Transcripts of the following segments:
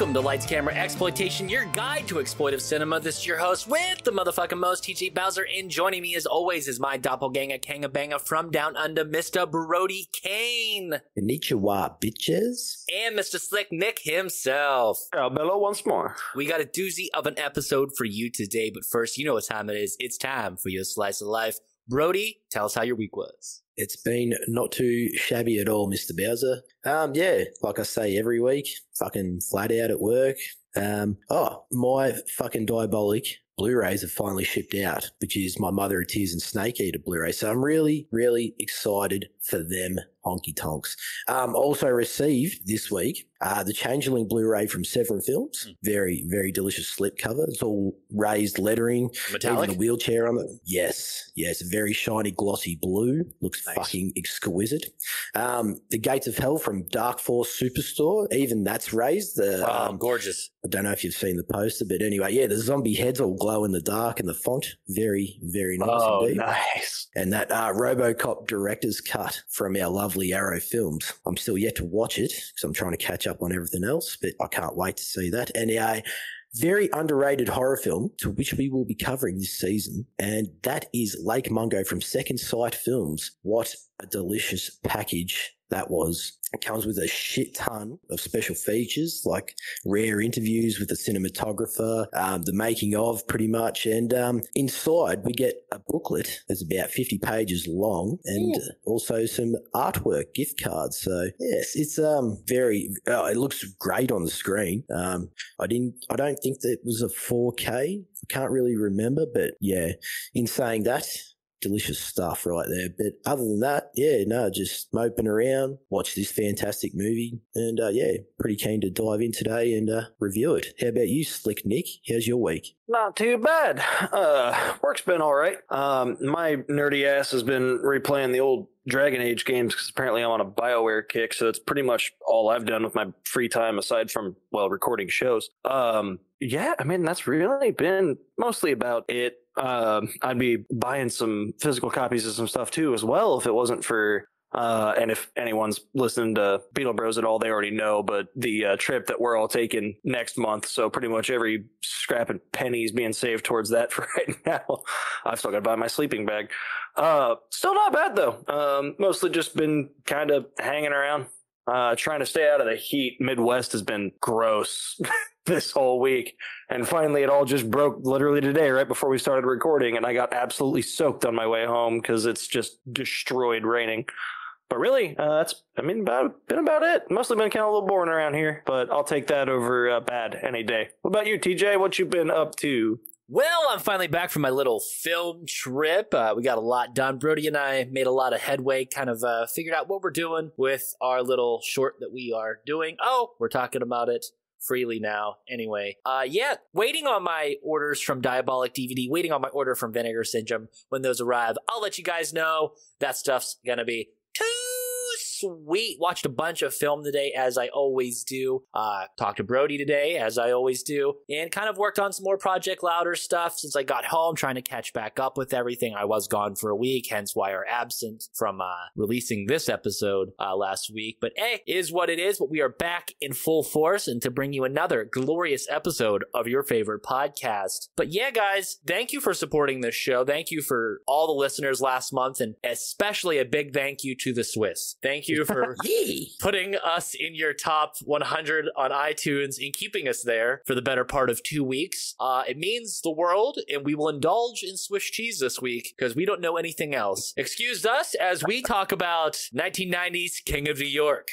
everybody, and welcome to Lights Camera Exploitation, your guide to exploitive cinema. This is your host with the motherfucking most, TJ Bowser, and joining me as always is my doppelganger, Kangabanga from Down Under, Mr. Brody Kane, Konnichiwa, bitches. and Mr. Slick Nick himself. Albello once more. We got a doozy of an episode for you today, but first, you know what time it is. It's time for your slice of life. Brody, tell us how your week was. It's been not too shabby at all, Mr. Bowser. Um, yeah, like I say every week, fucking flat out at work. Um, oh, my fucking Diabolik Blu-rays have finally shipped out, which is my Mother of Tears and Snake Eater Blu-ray. So I'm really, really excited for them honky tonks. Um, also received this week uh, the Changeling Blu-ray from Severin Films. Hmm. Very, very delicious slip cover. It's all raised lettering. Metallic? Even the wheelchair on it. Yes, yes, very shiny, glossy blue. Looks Nice. fucking exquisite. Um, the Gates of Hell from Dark Force Superstore. Even that's raised. The, Oh, um, gorgeous. I don't know if you've seen the poster, but anyway, yeah, the zombie heads all glow in the dark, and the font very, very nice Oh, indeed. nice. And that uh, RoboCop director's cut from our lovely Arrow films. I'm still yet to watch it because I'm trying to catch up on everything else, but I can't wait to see that. And a very underrated horror film to which we will be covering this season, and that is Lake Mungo from Second Sight Films. What a delicious package that was. It comes with a shit ton of special features like rare interviews with the cinematographer, um, the making of pretty much. And um, inside, we get a booklet that's about 50 pages long and uh, also some artwork gift cards. So, yes, it's um, very, oh, it looks great on the screen. Um, I didn't, I don't think that it was a 4K. I can't really remember, but yeah, in saying that, delicious stuff right there. But other than that, yeah, no, just moping around, watch this fantastic movie, and uh, yeah, pretty keen to dive in today and uh, review it. How about you, Slick Nick? How's your week? Not too bad. Uh, work's been all right. Um, my nerdy ass has been replaying the old Dragon Age games because apparently I'm on a Bioware kick. So that's pretty much all I've done with my free time aside from well recording shows. Um, yeah, I mean that's really been mostly about it. Um, I'd be buying some physical copies of some stuff too as well if it wasn't for uh, and if anyone's listening to Beetle Bros at all, they already know, but the uh, trip that we're all taking next month. So pretty much every scrap and penny is being saved towards that for right now. I've still got to buy my sleeping bag. Uh, still not bad though. Um, mostly just been kind of hanging around, uh, trying to stay out of the heat. Midwest has been gross this whole week. And finally, it all just broke literally today, right before we started recording. And I got absolutely soaked on my way home because it's just destroyed raining. But really, uh, that's I mean about been about it. Mostly been kind of a little boring around here, but I'll take that over uh, bad any day. What about you, TJ? What you been up to? Well, I'm finally back from my little film trip. Uh, we got a lot done. Brody and I made a lot of headway, kind of uh, figured out what we're doing with our little short that we are doing. Oh, we're talking about it freely now. Anyway, uh, yeah, waiting on my orders from Diabolik DVD, waiting on my order from Vinegar Syndrome. When those arrive, I'll let you guys know. That stuff's gonna be too sweet. Watched a bunch of film today, as I always do. Uh, talked to Brody today, as I always do, and kind of worked on some more Project Louder stuff since I got home, trying to catch back up with everything. I was gone for a week, hence why our absence from uh, releasing this episode uh, last week. But hey, is what it is. But we are back in full force and to bring you another glorious episode of your favorite podcast. But yeah, guys, thank you for supporting this show. Thank you for all the listeners last month, and especially a big thank you to the Swiss. Thank you for putting us in your top 100 on iTunes and keeping us there for the better part of two weeks. Uh, it means the world, and we will indulge in Swiss cheese this week because we don't know anything else. Excuse us as we talk about 1990s King of New York.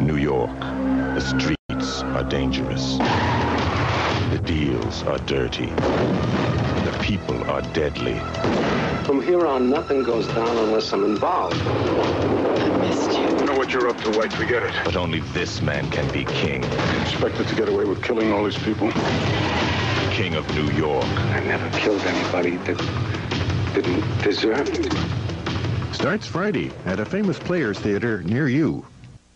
New York. The streets are dangerous. The deals are dirty. The people are deadly. From here on, nothing goes down unless I'm involved. I missed you. I know what you're up to. White. forget it. But only this man can be king. Expected to get away with killing all these people. King of New York. I never killed anybody that didn't deserve it. Starts Friday at a famous players theater near you.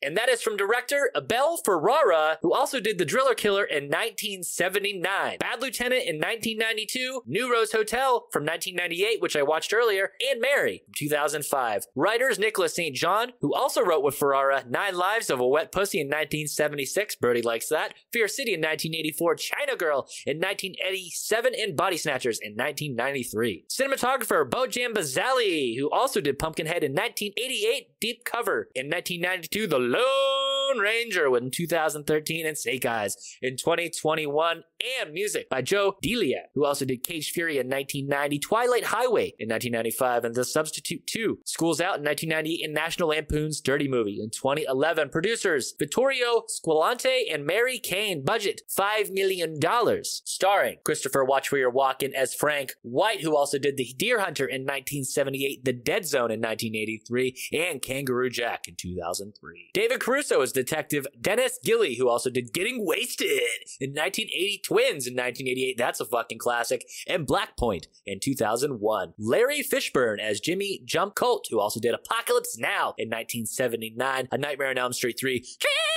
And that is from director Abel Ferrara, who also did The Driller Killer in 1979, Bad Lieutenant in 1992, New Rose Hotel from 1998, which I watched earlier, and Mary from 2005. Writers Nicholas St. John, who also wrote with Ferrara Nine Lives of a Wet Pussy in 1976, Brody likes that, Fear City in 1984, China Girl in 1987, and Body Snatchers in 1993. Cinematographer Bojan Bazelli, who also did Pumpkinhead in 1988, Deep Cover in 1992, The Lone Ranger in 2013, and Snake Eyes in 2021, and music by Joe Delia, who also did Cage Fury in 1990, Twilight Highway in 1995, and The Substitute 2, Schools Out in 1990, and National Lampoon's Dirty Movie in 2011. Producers Vittorio Squillante and Mary Kane. Budget $5 million. Starring Christopher Watch Where You're Walking as Frank White, who also did The Deer Hunter in 1978, The Dead Zone in 1983, and Kangaroo Jack in 2003. David Caruso as Detective Dennis Gilley, who also did Getting Wasted in 1980, Twins in 1988, that's a fucking classic, and Black Point in 2001. Larry Fishburne as Jimmy Jump Colt, who also did Apocalypse Now in 1979, A Nightmare on Elm Street 3, Dream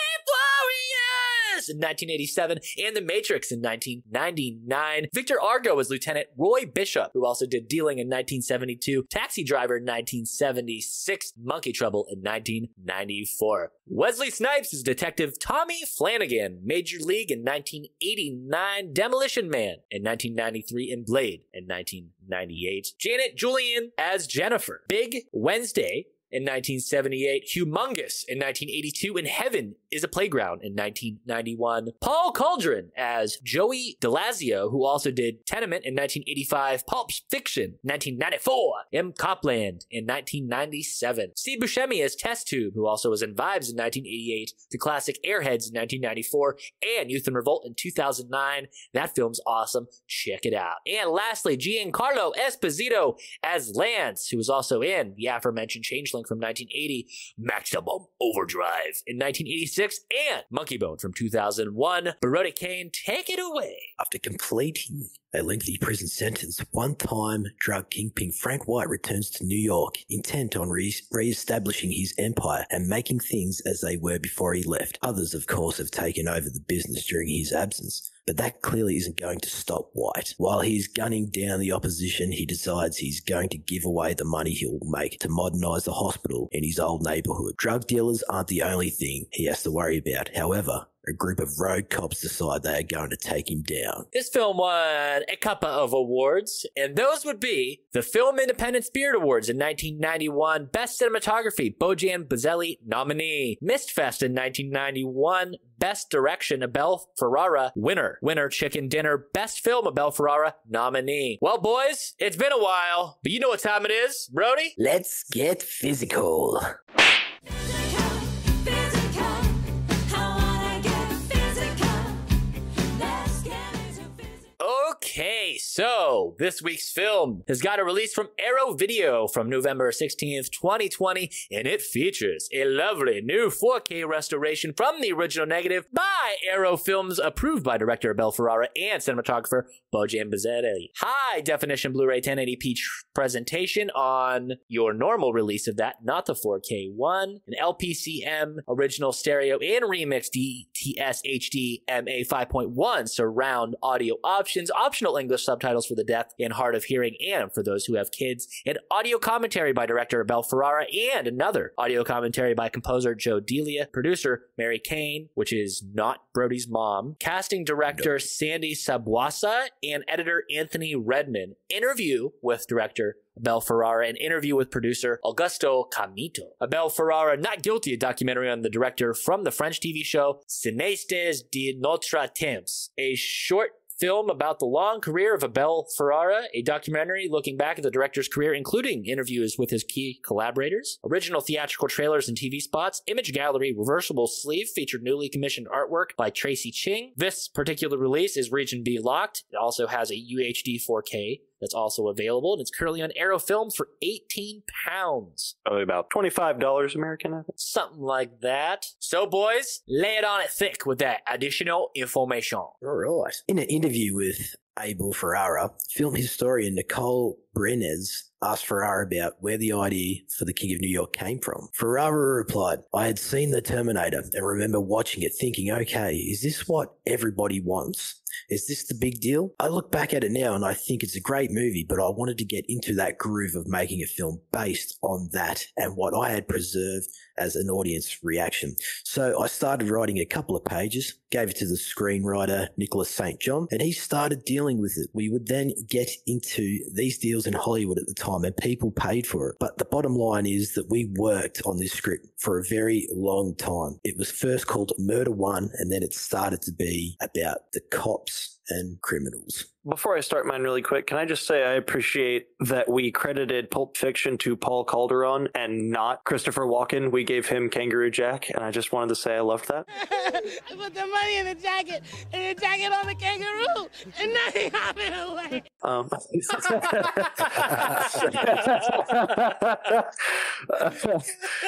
In 1987, and The Matrix in 1999. Victor Argo as Lieutenant Roy Bishop, who also did Dealing in 1972, Taxi Driver in 1976, Monkey Trouble in 1994. Wesley Snipes is Detective Tommy Flanagan, Major League in 1989, Demolition Man in 1993, and Blade in 1998. Janet Julian as Jennifer, Big Wednesday in 1978, Humongous in 1982, and Heaven is a Playground in 1991. Paul Calderon as Joey Dalesio, who also did Tenement in 1985, Pulp Fiction 1994, M. Copland in 1997, Steve Buscemi as Test Tube, who also was in Vibes in 1988, the classic Airheads in 1994, and Youth and Revolt in 2009. That film's awesome. Check it out. And lastly, Giancarlo Esposito as Lance, who was also in the aforementioned Changeling from 1980, Maximum Overdrive in 1986, and Monkey Bone from 2001. Brody Kane, take it away. After completing a lengthy prison sentence, one time drug kingpin Frank White returns to New York, intent on re- establishing his empire and making things as they were before he left. Others, of course, have taken over the business during his absence. But that clearly isn't going to stop White. While he's gunning down the opposition, he decides he's going to give away the money he'll make to modernize the hospital in his old neighborhood. Drug dealers aren't the only thing he has to worry about. However, a group of road cops decide they are going to take him down. This film won a couple of awards, and those would be the Film Independent Spirit Awards in 1991, Best Cinematography, Bojan Bazelli nominee, MystFest in 1991, Best Direction, Abel Ferrara winner, winner Chicken Dinner, Best Film, Abel Ferrara nominee. Well, boys, it's been a while, but you know what time it is, Brody? Let's get physical. So this week's film has got a release from Arrow Video from November 16th, 2020, and it features a lovely new 4K restoration from the original negative by Arrow Films, approved by director Abel Ferrara and cinematographer Bojan Bazelli. High definition Blu-ray 1080p tr- presentation on your normal release of that, not the 4K one, an LPCM original stereo and remix DTS HD MA 5.1 surround audio options, optional English subtitles for the deaf and hard of hearing and for those who have kids, and audio commentary by director Abel Ferrara and another audio commentary by composer Joe Delia, producer Mary Kane, which is not Brody's mom, casting director Sandy Sabuasa, and editor Anthony Redman. Interview with director Abel Ferrara, an interview with producer Augusto Caminito. Abel Ferrara, not guilty, a documentary on the director from the French TV show Cinéastes de Notre Temps, a short film about the long career of Abel Ferrara, a documentary looking back at the director's career, including interviews with his key collaborators, original theatrical trailers and TV spots, image gallery, reversible sleeve, featured newly commissioned artwork by Tracy Ching. This particular release is Region B locked. It also has a UHD 4K that's also available, and it's currently on Arrow Films for 18 pounds. Probably about $25 American, I think. Something like that. So, boys, lay it on it thick with that additional information. All right. In an interview with Abel Ferrara, film historian Nicole Brenez asked Ferrara about where the idea for the King of New York came from. Ferrara replied, I had seen the Terminator and remember watching it thinking, okay, is this what everybody wants? Is this the big deal? I look back at it now and I think it's a great movie, but I wanted to get into that groove of making a film based on that and what I had preserved as an audience reaction. So I started writing a couple of pages, gave it to the screenwriter Nicholas St. John, and he started dealing with it. We would then get into these deals in Hollywood at the time and people paid for it. But the bottom line is that we worked on this script for a very long time. It was first called Murder One and then it started to be about the cops and criminals. Before I start mine really quick, can I just say I appreciate that we credited Pulp Fiction to Paul Calderon and not Christopher Walken. We gave him Kangaroo Jack, and I just wanted to say I loved that. I put the money in the jacket and the jacket on the kangaroo and now he hopping away. Um,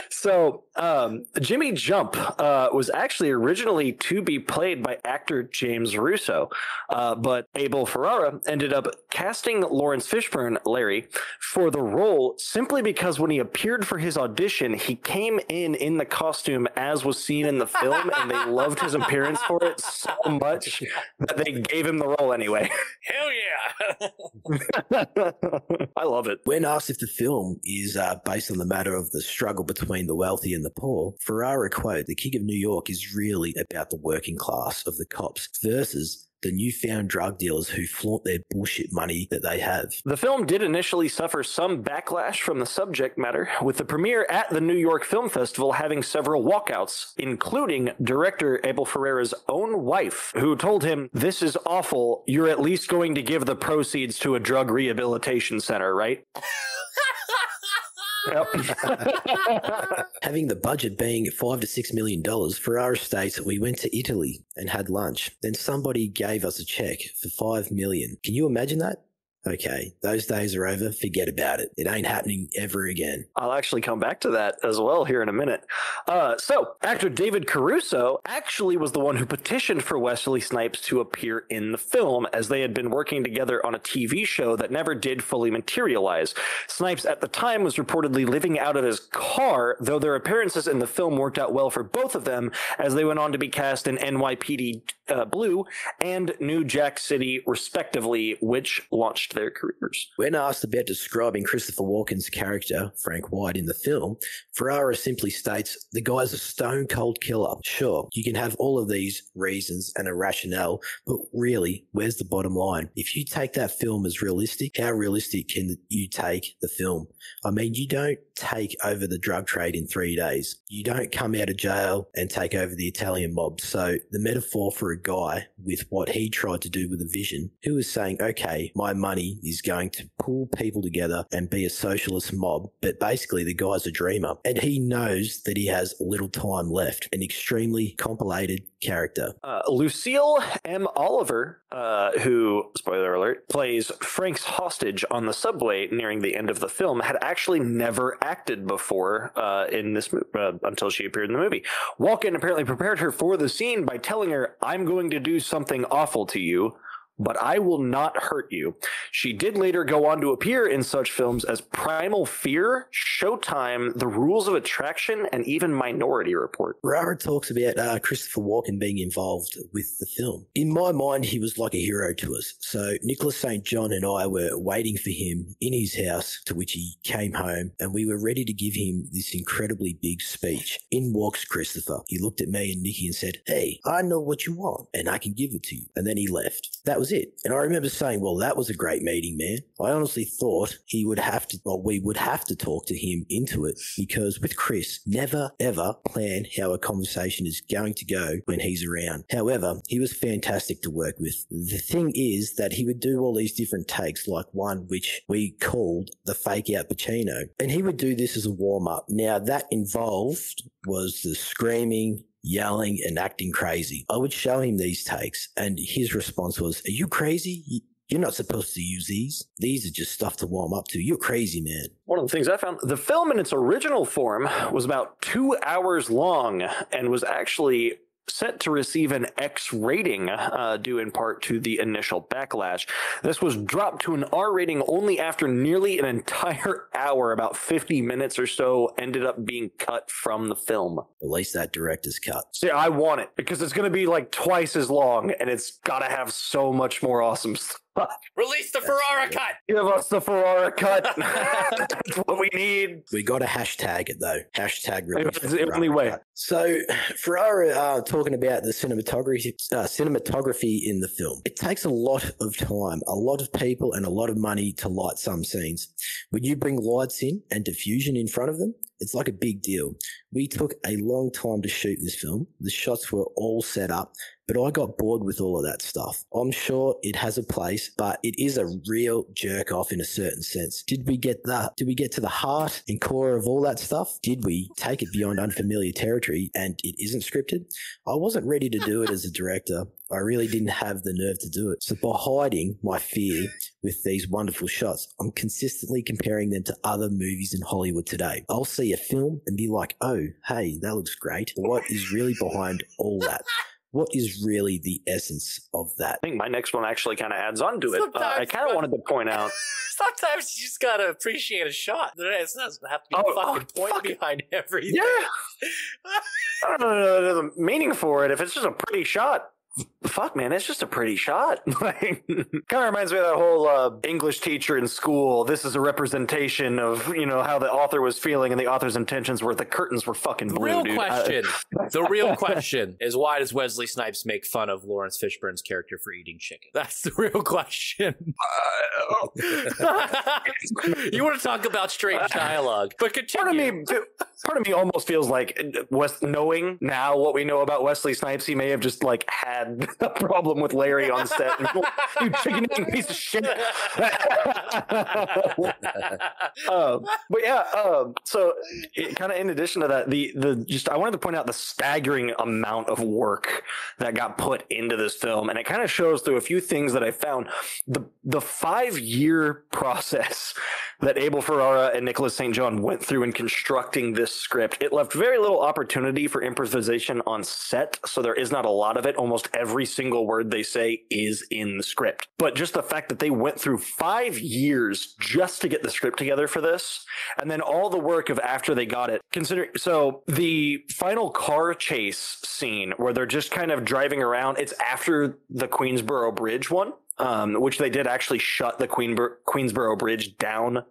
so, um, Jimmy Jump uh, was actually originally to be played by actor James Russo, uh, but Abel Ferrara ended up casting Lawrence Fishburne, Larry, for the role simply because when he appeared for his audition, he came in in the costume as was seen in the film, and they loved his appearance for it so much that they gave him the role anyway. Hell yeah! I love it. When asked if the film is uh, based on the matter of the struggle between the wealthy and the poor, Ferrara quote, The King of New York is really about the working class of the cops versus the newfound drug dealers who flaunt their bullshit money that they have. The film did initially suffer some backlash from the subject matter, with the premiere at the New York Film Festival having several walkouts, including director Abel Ferrara's own wife, who told him, This is awful. You're at least going to give the proceeds to a drug rehabilitation center, right? Yep. Having the budget being five to six million dollars, Ferrara states we went to Italy and had lunch. Then somebody gave us a check for five million. Can you imagine that? Okay, those days are over. Forget about it. It ain't happening ever again. I'll actually come back to that as well here in a minute. Uh, so, actor David Caruso actually was the one who petitioned for Wesley Snipes to appear in the film, as they had been working together on a TV show that never did fully materialize. Snipes at the time was reportedly living out of his car, though their appearances in the film worked out well for both of them, as they went on to be cast in NYPD uh, Blue and New Jack City, respectively, which launched their careers. When asked about describing Christopher Walken's character, Frank White, in the film, Ferrara simply states, the guy's a stone cold killer. Sure, you can have all of these reasons and a rationale, but really, where's the bottom line? If you take that film as realistic, how realistic can you take the film? I mean, you don't take over the drug trade in three days. You don't come out of jail and take over the Italian mob. So the metaphor for a guy with what he tried to do with a vision, who was saying, okay, my money is going to pull people together and be a socialist mob. But basically the guy's a dreamer and he knows that he has little time left. An extremely compilated character. Uh, Lucille M. Oliver, uh, who, spoiler alert, plays Frank's hostage on the subway nearing the end of the film, had actually never acted before uh, in this mo- uh, until she appeared in the movie. Walken apparently prepared her for the scene by telling her, "I'm going to do something awful to you." But I will not hurt you. She did later go on to appear in such films as Primal Fear, Showtime, The Rules of Attraction, and even Minority Report. Ferrara talks about uh, Christopher Walken being involved with the film. In my mind, he was like a hero to us. So Nicholas St. John and I were waiting for him in his house, to which he came home, and we were ready to give him this incredibly big speech. In walks Christopher. He looked at me and Nikki and said, Hey, I know what you want, and I can give it to you. And then he left. That was it. And I remember saying, Well, that was a great meeting, man. I honestly thought he would have to, well, we would have to talk to him into it because with Chris, never ever plan how a conversation is going to go when he's around. However, he was fantastic to work with. The thing is that he would do all these different takes, like one which we called the fake out Pacino. And he would do this as a warm up. Now that involved was the screaming, yelling and acting crazy. I would show him these takes and his response was, are you crazy? You- You're not supposed to use these. These are just stuff to warm up to. You're crazy, man. One of the things I found, the film in its original form was about two hours long and was actually set to receive an X rating, uh, due in part to the initial backlash. This was dropped to an R rating only after nearly an entire hour, about 50 minutes or so, ended up being cut from the film. Release that director's cut. See, I want it because it's going to be like twice as long and it's got to have so much more awesome stuff. Release the Ferrara cut. Give us the Ferrara cut. That's what we need. We got to hashtag it though. Hashtag release. It's the only way. So Ferrara uh, talking about the cinematography, uh, cinematography in the film. It takes a lot of time, a lot of people, and a lot of money to light some scenes. When you bring lights in and diffusion in front of them, it's like a big deal. We took a long time to shoot this film. The shots were all set up, but I got bored with all of that stuff. I'm sure it has a place, but it is a real jerk off in a certain sense. Did we get that? Did we get to the heart and core of all that stuff? Did we take it beyond unfamiliar territory and it isn't scripted? I wasn't ready to do it as a director. I really didn't have the nerve to do it. So by hiding my fear with these wonderful shots, I'm consistently comparing them to other movies in Hollywood today. I'll see a film and be like, oh, hey, that looks great. What is really behind all that? What is really the essence of that? I think my next one actually kind of adds on to it. Uh, I kind of wanted to point out. Sometimes you just gotta appreciate a shot. It doesn't have to be Oh, a fucking oh, point fuck behind everything. Yeah. I don't know there's a meaning for it. If it's just a pretty shot, fuck, man, it's just a pretty shot. Like, kind of reminds me of that whole uh, English teacher in school. This is a representation of you know how the author was feeling and the author's intentions were. The curtains were fucking blue, real dude. I- question, the real question is why does Wesley Snipes make fun of Lawrence Fishburne's character for eating chicken? That's the real question. you want to talk about strange dialogue, but continue. Part of me, part of me almost feels like West, knowing now what we know about Wesley Snipes, he may have just like had a problem with Larry on set. You chicken eating piece of shit. um, but yeah, um, so kind of in addition to that, the the just I wanted to point out the staggering amount of work that got put into this film, and it kind of shows through a few things that I found. The the five year process that Abel Ferrara and Nicholas St. John went through in constructing this script, it left very little opportunity for improvisation on set, so there is not a lot of it. Almost every single word they say is in the script. But just the fact that they went through five years just to get the script together for this, and then all the work of after they got it. Consider so the final car chase scene where they're just kind of driving around. It's after the Queensboro Bridge one, um, which they did actually shut the Queenbor- Queensboro Bridge down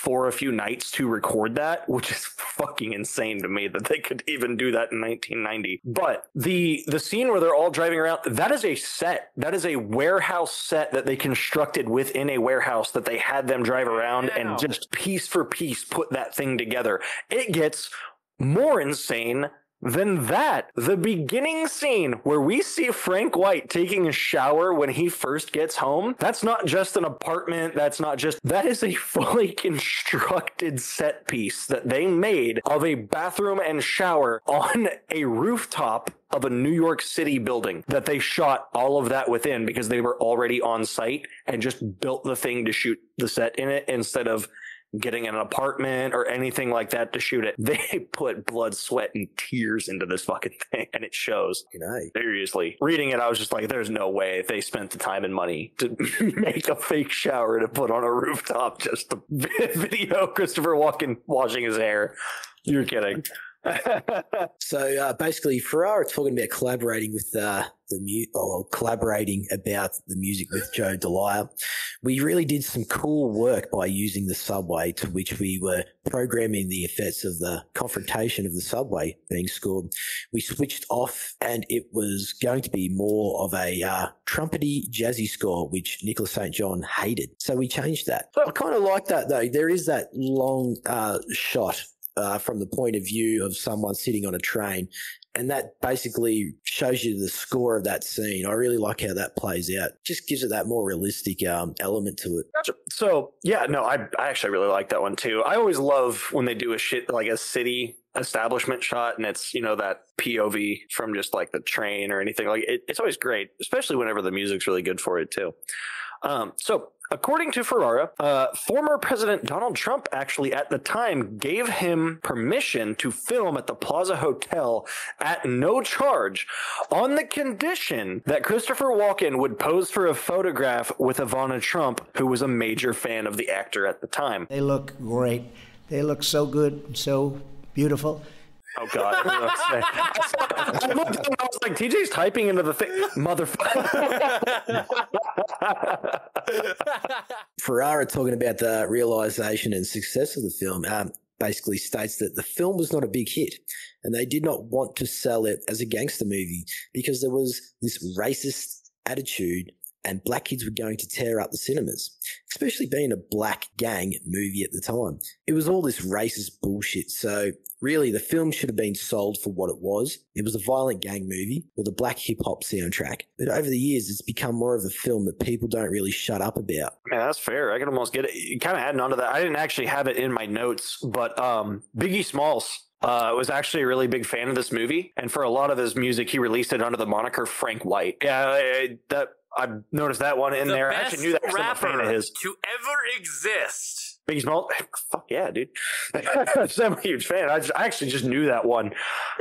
for a few nights to record that, which is fucking insane to me that they could even do that in 1990. But the the scene where they're all driving around, that is a set. That is a warehouse set that they constructed within a warehouse that they had them drive around Wow. and just piece for piece put that thing together. It gets more insane than that. The beginning scene where we see Frank White taking a shower when he first gets home, that's not just an apartment. That's not just, that is a fully constructed set piece that they made of a bathroom and shower on a rooftop of a New York City building that they shot all of that within because they were already on site and just built the thing to shoot the set in it instead of getting in an apartment or anything like that to shoot it. They put blood, sweat, and tears into this fucking thing, and it shows. Know, Seriously, reading it, I was just like, "There's no way they spent the time and money to make a fake shower to put on a rooftop just to video Christopher Walken washing his hair." You're kidding. So uh, basically, Ferrara talking about collaborating with uh, the mu- or collaborating about the music with Joe Delia. We really did some cool work by using the subway, to which we were programming the effects of the confrontation of the subway being scored. We switched off, and it was going to be more of a uh, trumpety, jazzy score, which Nicholas St. John hated. So we changed that. I kind of like that though. There is that long uh, shot uh, from the point of view of someone sitting on a train. And that basically shows you the score of that scene. I really like how that plays out. Just gives it that more realistic um, element to it. Gotcha. So yeah, no, I I actually really like that one too. I always love when they do a shit like a city establishment shot and it's you know that POV from just like the train or anything like it, it's always great, especially whenever the music's really good for it too. Um, so According to Ferrara, uh, former President Donald Trump actually at the time gave him permission to film at the Plaza Hotel at no charge on the condition that Christopher Walken would pose for a photograph with Ivana Trump, who was a major fan of the actor at the time. They look great. They look so good, so beautiful. Oh God! I, was I I looked and I was like, TJ's typing into the thing, motherfucker. Ferrara talking about the realization and success of the film um, basically states that the film was not a big hit and they did not want to sell it as a gangster movie because there was this racist attitude and black kids were going to tear up the cinemas, especially being a black gang movie at the time. It was all this racist bullshit. So really the film should have been sold for what it was. It was a violent gang movie with a black hip hop soundtrack. But over the years, it's become more of a film that people don't really shut up about. Man, that's fair. I can almost get it. Kind of adding on to that. I didn't actually have it in my notes, but um, Biggie Smalls uh, was actually a really big fan of this movie, and for a lot of his music, he released it under the moniker Frank White. Yeah, that I noticed that one in the there. I actually knew that I'm a rapper fan of his. to ever exist. Biggie Smalls, fuck yeah, dude. I'm a huge fan. I, just, I actually just knew that one.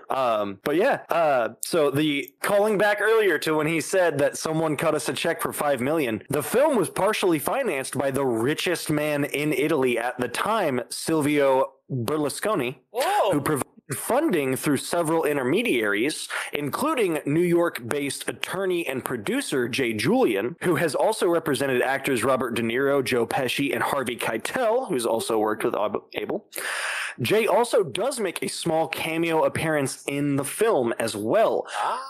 Um, but yeah, uh, so the calling back earlier to when he said that someone cut us a check for five million. The film was partially financed by the richest man in Italy at the time, Silvio Berlusconi, Whoa! who provided funding through several intermediaries, including New York based attorney and producer Jay Julien, who has also represented actors Robert De Niro, Joe Pesci, and Harvey Keitel, who's also worked with Ab- Abel. Jay also does make a small cameo appearance in the film as well. Ah.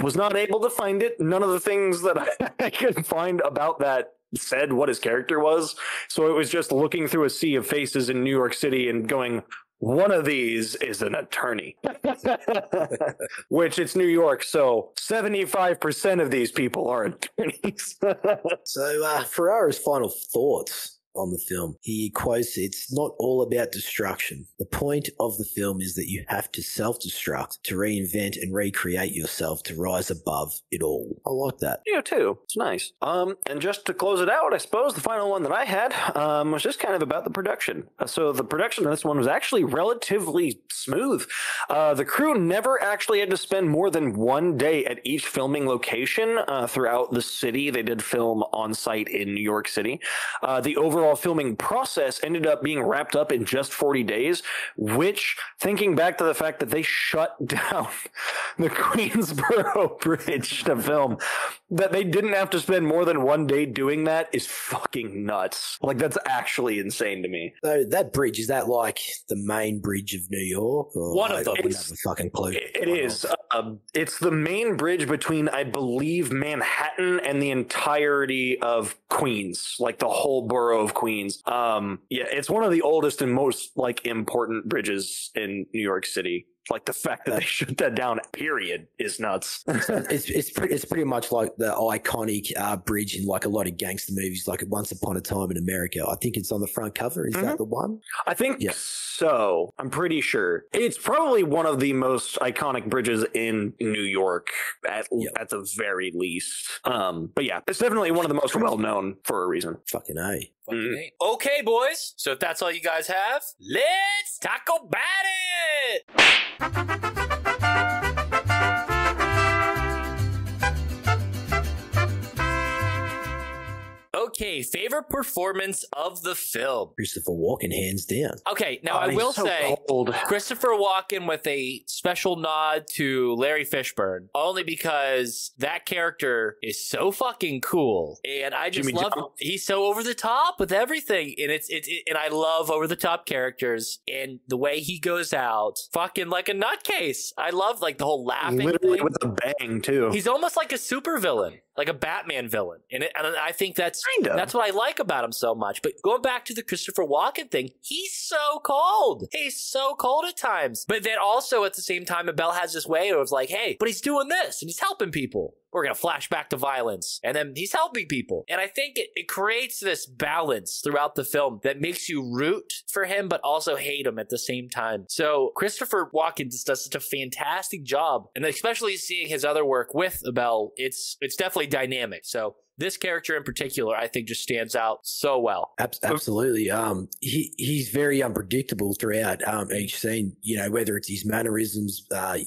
Was not able to find it. None of the things that I could find about that said what his character was. So it was just looking through a sea of faces in New York City and going, one of these is an attorney, which it's New York. So 75% of these people are attorneys. So, uh, Ferrara's final thoughts on the film. He quotes, It's not all about destruction. The point of the film is that you have to self destruct, to reinvent and recreate yourself to rise above it all. I like that. you too. It's nice. Um, and just to close it out, I suppose the final one that I had um, was just kind of about the production. Uh, so the production of this one was actually relatively smooth. Uh, the crew never actually had to spend more than one day at each filming location uh, throughout the city. They did film on site in New York City. Uh, the overall filming process ended up being wrapped up in just 40 days, which, thinking back to the fact that they shut down the Queensboro Bridge to film, that they didn't have to spend more than one day doing that is fucking nuts. Like, that's actually insane to me. So, that bridge, is that like the main bridge of New York? Or One of them. I wouldn't have a fucking clue. It is. Um, it's the main bridge between, I believe, Manhattan and the entirety of Queens, like the whole borough of Queens. Um, yeah, it's one of the oldest and most like important bridges in New York City. Like the fact that they shut that down, period, is nuts. it's it's pretty it's pretty much like the iconic uh, bridge in like a lot of gangster movies, like Once Upon a Time in America. I think it's on the front cover. Is that the one? I think Yeah. so. I'm pretty sure it's probably one of the most iconic bridges in New York, at Yeah. at the very least. Um, but yeah, it's definitely one of the most well known for a reason. Fucking a. Mm. Okay, boys. So if that's all you guys have, let's talk about it. Okay, favorite performance of the film. Christopher Walken, hands down. Okay, now Oh, I will so say cold. Christopher Walken with a special nod to Larry Fishburne, only because that character is so fucking cool, and I just Jimmy love. John? He's so over the top with everything, and it's it's it, and I love over the top characters and the way he goes out, fucking like a nutcase. I love like the whole laughing. Literally thing. with a bang too. He's almost like a super villain, like a Batman villain, and, it, and I think that's Kinda. that's what I like about him so much. But going back to the Christopher Walken thing, he's so cold. He's so cold at times. But then also at the same time, Abel has this way of like, hey, but he's doing this and he's helping people. We're gonna flash back to violence, and then he's helping people, and I think it, it creates this balance throughout the film that makes you root for him, but also hate him at the same time. So Christopher Walken just does such a fantastic job, and especially seeing his other work with Abel, it's it's definitely dynamic. So this character in particular, I think, just stands out so well. Absolutely. Um, he he's very unpredictable throughout um, each scene. You know, whether it's his mannerisms, uh,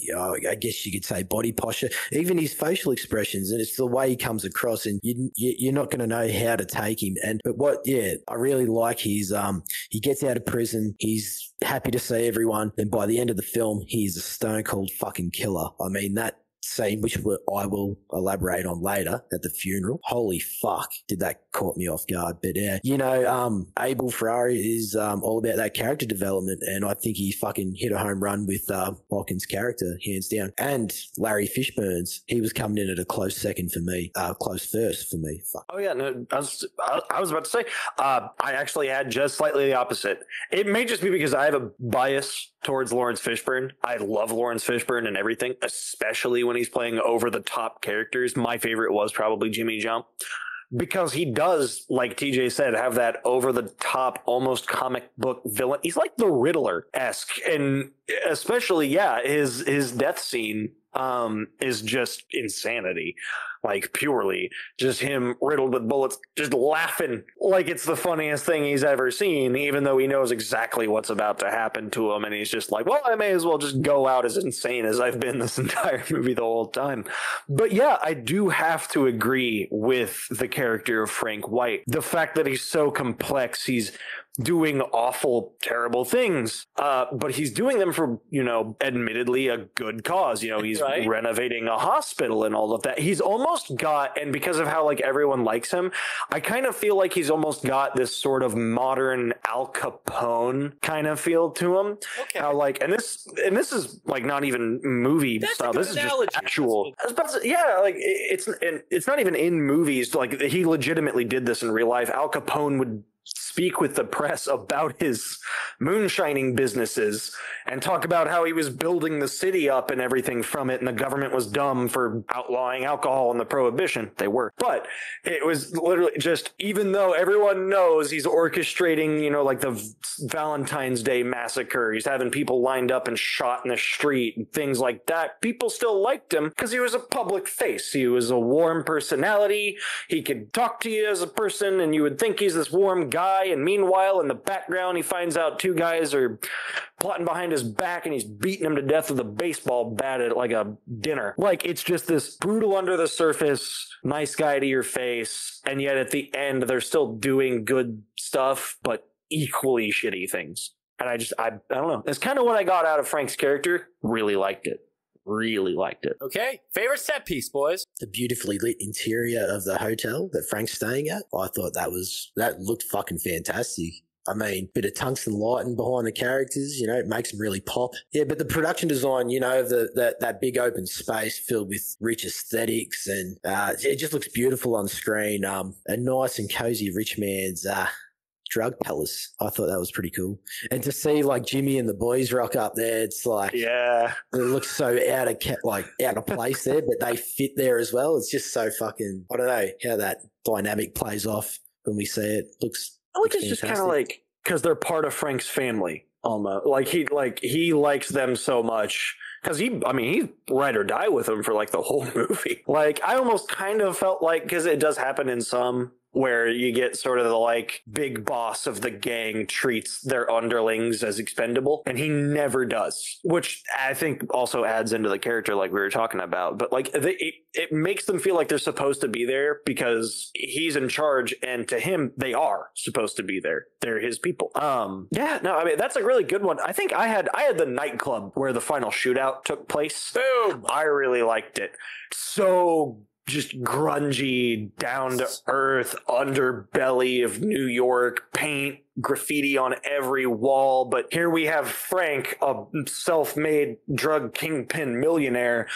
I guess you could say body posture, even his facial expressions, and it's the way he comes across. And you, you you're not going to know how to take him. And but what, yeah, I really like his um, he gets out of prison. He's happy to see everyone, and by the end of the film, he's a stone cold fucking killer. I mean that scene, which I will elaborate on later at the funeral. Holy fuck, did that caught me off guard. But yeah, you know, um, Abel Ferrara is um, all about that character development, and I think he fucking hit a home run with uh, Watkins' character, hands down. And Larry Fishburne's, he was coming in at a close second for me, uh, close first for me. Fuck. Oh yeah, no, I was I was about to say, uh, I actually had just slightly the opposite. It may just be because I have a bias towards Lawrence Fishburne. I love Lawrence Fishburne and everything, especially when he's playing over the top characters. My favorite was probably Jimmy Jump because he does, like TJ said, have that over the top, almost comic book villain. He's like the Riddler esque, and especially, yeah, his his death scene um is just insanity like purely just him riddled with bullets, just laughing like it's the funniest thing he's ever seen, even though he knows exactly what's about to happen to him. And he's just like, well, I may as well just go out as insane as I've been this entire movie the whole time. But yeah, I do have to agree with the character of Frank White. The fact that he's so complex, he's doing awful, terrible things. Uh, but he's doing them for, you know, admittedly a good cause. You know, he's right. renovating a hospital and all of that. He's almost got, and because of how like everyone likes him, I kind of feel like he's almost got this sort of modern Al Capone kind of feel to him. Okay. How like, and this, and this is like not even movie That's style. This analogy. is just actual. Say, yeah, like it's, and it's not even in movies. Like he legitimately did this in real life. Al Capone would speak with the press about his moonshining businesses and talk about how he was building the city up and everything from it and the government was dumb for outlawing alcohol and the prohibition. They were. But it was literally just even though everyone knows he's orchestrating you know like the valentine's day massacre he's having people lined up and shot in the street and things like that people still liked him because he was a public face. He was a warm personality. He could talk to you as a person and you would think he's this warm guy and meanwhile in the background he finds out two guys are plotting behind his back and he's beating him to death with a baseball bat at like a dinner. Like it's just this brutal under the surface, nice guy to your face. And yet at the end, they're still doing good stuff, but equally shitty things. And I just, I, I don't know. It's kind of what I got out of Frank's character. Really liked it. Really liked it. Okay. Favorite set piece, boys? The beautifully lit interior of the hotel that Frank's staying at. I thought that was, that looked fucking fantastic. I mean, bit of tungsten lighting behind the characters, you know, it makes them really pop. Yeah, but the production design, you know, the, that that big open space filled with rich aesthetics, and uh, it just looks beautiful on screen. Um, a nice and cozy rich man's uh, drug palace. I thought that was pretty cool. And to see like Jimmy and the boys rock up there, it's like yeah, it looks so out of like out of place there, but they fit there as well. It's just so fucking. I don't know how that dynamic plays off when we see it. Looks I like it's just kind of like because they're part of Frank's family almost. Like he like he likes them so much because he I mean he ride or die with them for like the whole movie. Like I almost kind of felt like because it does happen in some where you get sort of the like big boss of the gang treats their underlings as expendable and he never does. Which i think also adds into the character like we were talking about. But like they, it, it makes them feel like they're supposed to be there because he's in charge and to him they are supposed to be there. They're his people. Um yeah no i mean that's a really good one. I think i had i had the nightclub where the final shootout took place. Boom! I really liked it. So just grungy, down to earth underbelly of New York, paint, graffiti on every wall. But here we have Frank, a self made drug kingpin millionaire,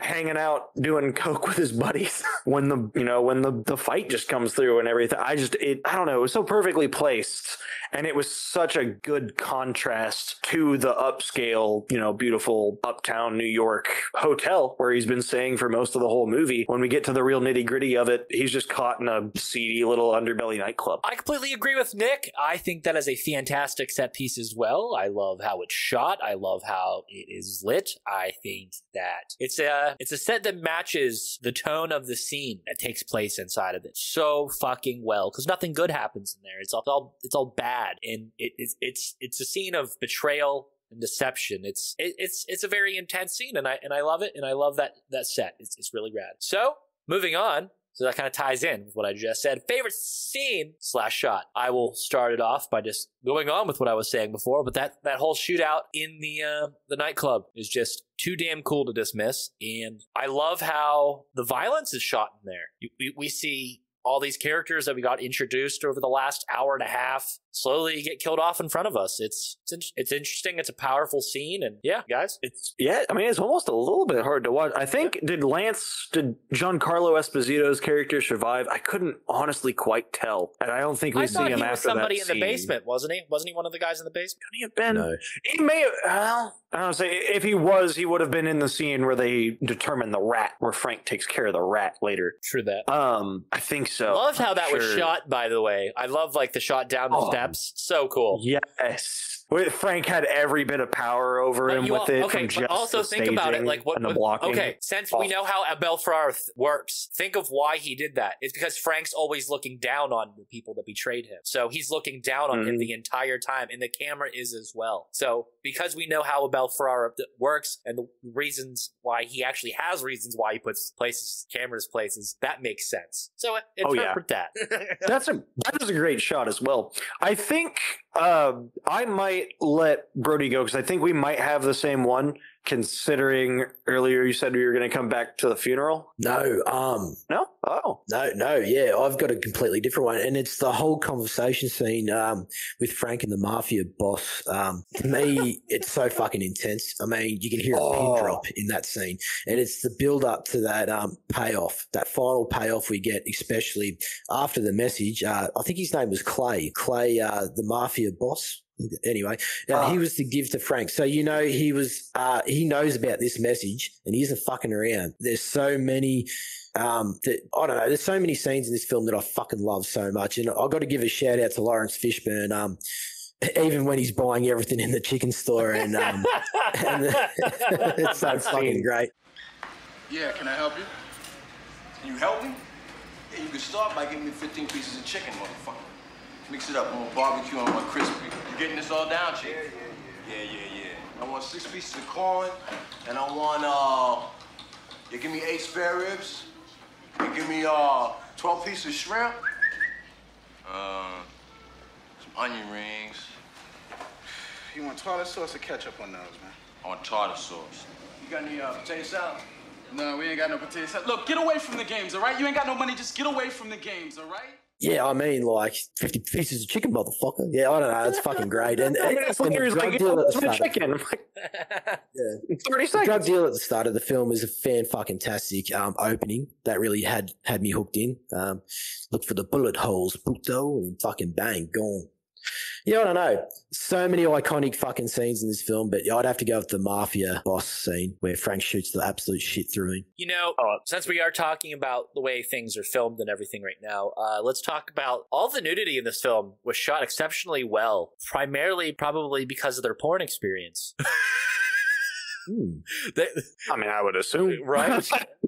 hanging out doing coke with his buddies when the, you know, when the, the fight just comes through and everything. I just, it, I don't know, it was so perfectly placed and it was such a good contrast to the upscale, you know, beautiful uptown New York hotel where he's been staying for most of the whole movie. When we get to the real nitty gritty of it, he's just caught in a seedy little underbelly nightclub. I completely agree with Nick. I think that is a fantastic set piece as well. I love how it's shot. I love how it is lit. I think that it's a it's a set that matches the tone of the scene that takes place inside of it so fucking well because nothing good happens in there. It's all, it's all bad, and it, it's it's it's a scene of betrayal and deception. It's it, it's it's a very intense scene, and I and I love it, and I love that that set. It's it's really rad. So moving on. So that kind of ties in with what I just said. Favorite scene slash shot. I will start it off by just going on with what I was saying before, but that that whole shootout in the uh, the nightclub is just too damn cool to dismiss. And I love how the violence is shot in there. We, we see all these characters that we got introduced over the last hour and a half slowly get killed off in front of us. It's it's, in- it's interesting. It's a powerful scene, and yeah, guys, It's yeah. I mean, it's almost a little bit hard to watch. I think did Lance, did Giancarlo Esposito's character survive? I couldn't honestly quite tell, and I don't think we I see him he was after somebody that in the basement, wasn't he? Wasn't he one of the guys in the basement? Could he have been? No. He may have. Well, I don't say if he was, he would have been in the scene where they determine the rat, where Frank takes care of the rat later. True that. Um, I think so. Loved how that was shot. By the way, I love like the shot down the Oh. Steps. So cool. Yes. Frank had every bit of power over him with it. okay, from but also think about it. Like what? the what- okay, since Oh. we know how Abel Ferrara th- works, think of why he did that. It's because Frank's always looking down on the people that betrayed him. So he's looking down on him Mhm. the entire time, and the camera is as well. So because we know how Abel Ferrara works and the reasons why he actually has reasons why he puts places cameras places, that makes sense. So uh, Oh, yeah. interpret that. That's a that is a great shot as well. I think uh, I might let Brody go because I think we might have the same one. Considering earlier you said we were going to come back to the funeral. No, um, No, oh, no, no, yeah, I've got a completely different one, and it's the whole conversation scene um, with Frank and the mafia boss. Um, to me, it's so fucking intense. I mean, you can hear a Oh. pin drop in that scene, and it's the build up to that um, payoff, that final payoff we get, especially after the message. Uh, I think his name was Clay, Clay, uh, the mafia boss. Anyway, uh, Ah. he was to give to Frank. So you know he was uh, he knows about this message and he isn't fucking around. There's so many um, that I don't know. There's so many scenes in this film that I fucking love so much, and I've got to give a shout out to Laurence Fishburne. Um, even when he's buying everything in the chicken store, and, um, and it's so fucking great. Yeah, can I help you? Can you help me? Yeah, you can start by giving me 15 pieces of chicken, motherfucker. Mix it up. I want barbecue and I want crispy. You getting this all down, chick? Yeah, yeah, yeah. Yeah, yeah, yeah. I want six pieces of corn, and I want, uh, you give me eight spare ribs. You give me, uh, 12 pieces of shrimp. Uh, some onion rings. You want tartar sauce or ketchup on those, man? I want tartar sauce. You got any, uh, potato salad? No, we ain't got no potato salad. Look, get away from the games, all right? You ain't got no money. Just get away from the games, all right? Yeah, I mean, like fifty pieces of chicken, motherfucker. Yeah, I don't know. It's fucking great. And, and, it's and the drug like, deal at the "Oh, start. chicken. I'm Yeah. Thirty The drug seconds. deal at the start of the film is a fan fucking tastic um, opening that really had had me hooked in. Um, look for the bullet holes, puto, and fucking bang, gone. Yeah, I don't know. So many iconic fucking scenes in this film, but I'd have to go with the mafia boss scene where Frank shoots the absolute shit through him. You know, Oh. since we are talking about the way things are filmed and everything right now, uh, let's talk about all the nudity in this film was shot exceptionally well, primarily probably because of their porn experience. Hmm. They- I mean, I would assume, Right?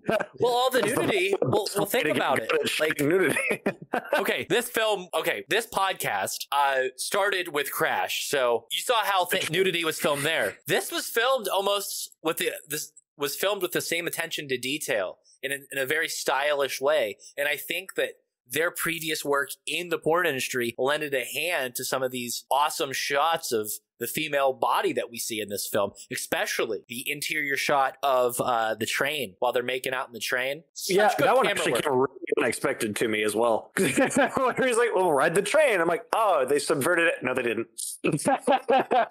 well, all the nudity. Well, well think about it. Like, nudity. okay, this film, okay, this podcast uh, started with Crash. So you saw how th- nudity was filmed there. This was filmed almost with the this was filmed with the same attention to detail in a, in a very stylish way, and I think that. Their previous work in the porn industry lended a hand to some of these awesome shots of the female body that we see in this film, especially the interior shot of uh, the train while they're making out in the train. Such yeah, good that one camera actually work. came really unexpected to me as well. Where he's like, "Well, ride the train." I'm like, "Oh, they subverted it." No, they didn't. it's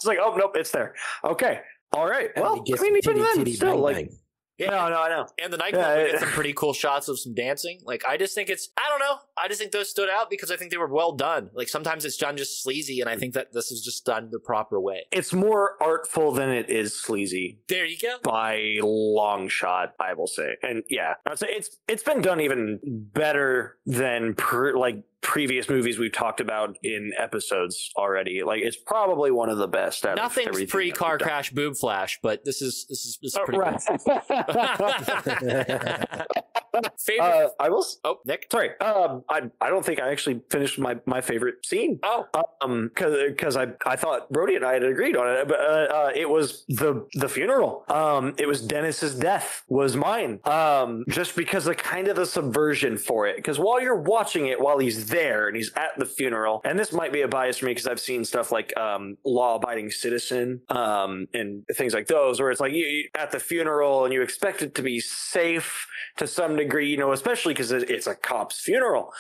like, "Oh, nope, it's there." Okay, all right. Well, I mean, even then, still, like, bang. Yeah. no, no, I know. And the nightclub, Yeah, we get some pretty cool shots of some dancing. Like, I just think it's, I don't know. I just think those stood out because I think they were well done. Like, sometimes it's done just sleazy, and I think that this is just done the proper way. It's more artful than it is sleazy There you go. by long shot, I will say. And yeah, I'd say it's it's been done even better than per, like previous movies we've talked about in episodes already. Like it's probably one of the best. Out of Nothing's everything pre car crash boob flash, but this is this is this is Oh, pretty right. cool. Favorite? Uh, I will. oh, Nick. Sorry, um, I I don't think I actually finished my, my favorite scene. Oh, um, because I I thought Brody and I had agreed on it, but uh, uh, it was the the funeral. Um, it was Dennis's death was mine. Um, just because of kind of the subversion for it. Because while you're watching it, while he's there and he's at the funeral, and this might be a bias for me because I've seen stuff like um, Law Abiding Citizen, um, and things like those, where it's like you, you at the funeral and you expect it to be safe to some degree, you know, especially because it's a cop's funeral.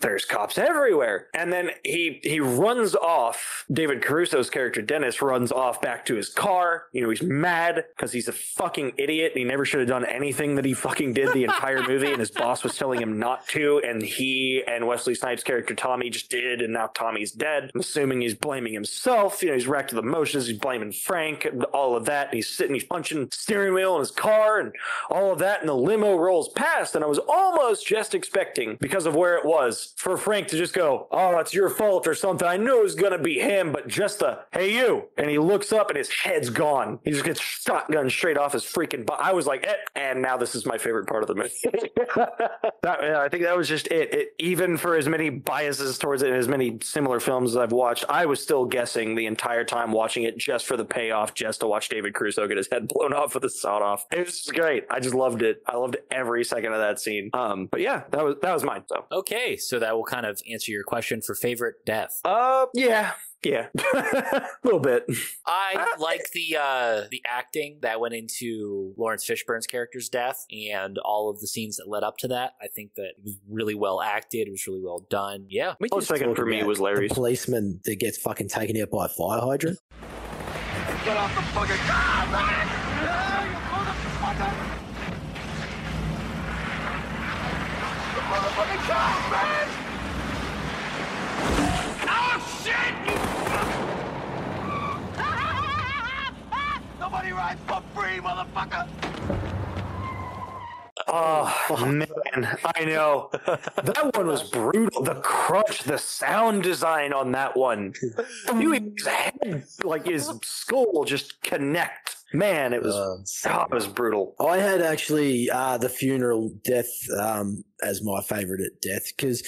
There's cops everywhere. And then he he runs off. David Caruso's character Dennis runs off back to his car. You know, he's mad because he's a fucking idiot. And he never should have done anything that he fucking did the entire movie. And his boss was telling him not to. And he and Wesley Snipes' character Tommy just did. And now Tommy's dead. I'm assuming he's blaming himself. You know, he's wrecked with emotions. He's blaming Frank. and All of that. And he's sitting, he's punching steering wheel in his car and all of that. And the limo rolls past. And I was almost just expecting, because of where it was, for Frank to just go, Oh, it's your fault or something. I knew it was going to be him, but just the, Hey, you. And he looks up and his head's gone. He just gets shotgun straight off his freaking butt. I was like, eh. And now this is my favorite part of the movie. that, I think that was just it. it. Even for as many biases towards it and as many similar films as I've watched, I was still guessing the entire time watching it just for the payoff, just to watch David Caruso get his head blown off with a sawed off. It was great. I just loved it. I loved every second of that scene. Um, but yeah, that was that was mine. So okay, so that will kind of answer your question for favorite death. uh, yeah, yeah, a little bit. I like the uh the acting that went into Laurence Fishburne's character's death and all of the scenes that led up to that. I think that it was really well acted. It was really well done. Yeah. We Close just second talk for me about was Larry's. The policeman that gets fucking taken out by a fire hydrant. Get off the fucking car, man! You motherfucker! The motherfucking car, man! Nobody rides for free, motherfucker! Oh man, I know that one was brutal. The crunch, the sound design on that one, you his head, like his skull, just connect. Man, it was oh, it was brutal. I had actually uh, the funeral death um, as my favorite at death because